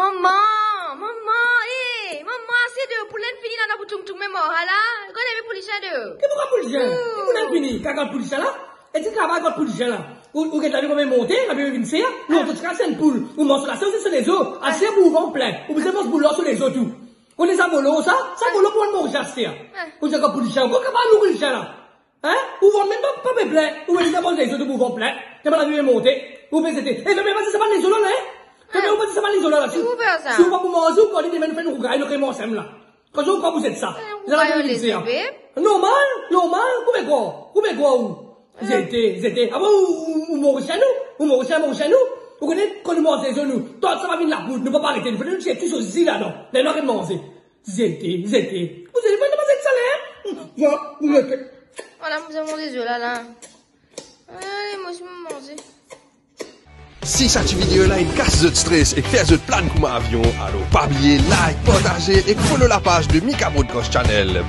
Maman, maman, eh, maman, c'est de poulet fini dans notre tum tum mémoire, là. Qu'on aime poulet de. Qu'est-ce que poulet de? Qu'on aime fini, caca poulet là? Et tu travailles avec poulet là? Ou que t'as vu comment monter, la bébé vim? Non, tu casses une poule. Ou mange la sur les os. Assez pour plein. Ou bien mange boulot sur les os tout. On les a volés, ça? Ça volé pour un manger, c'est. Hein. Ou c'est comme poulet là? Qu'on capable de poulet là? Hein? Ou vont même pas me. Ou les a mangé les os de boulot plein. T'as pas la bébé monter. Ou bien c'était. Eh, mais c'est pas les os là, hein? Là, là? Si vous faites ça. Si vous pas pour manger, vous allez demander faire une rougaille, le crément, c'est là. Quand je vous faites ça. Vous allez les bébés. Normal, normal, vous faites quoi? Vous faites quoi, ou? Vous étiez, vous ah nous? Nous, nous? Connaissez, quand nous mangeons les nous, toi, ça va venir la poule, ne pas arrêter, nous une chose ici, là, non? Les noirs, mangent. Vous étiez, vous allez pas demander de salaire? Voilà, vous. Voilà, mangé des là, là. Allez, moi, je vais manger. Si cette vidéo là une casse de stress et fait de plan comme avion, alors pas oublier like, partager et follow la page de Mika Broadcast Channel.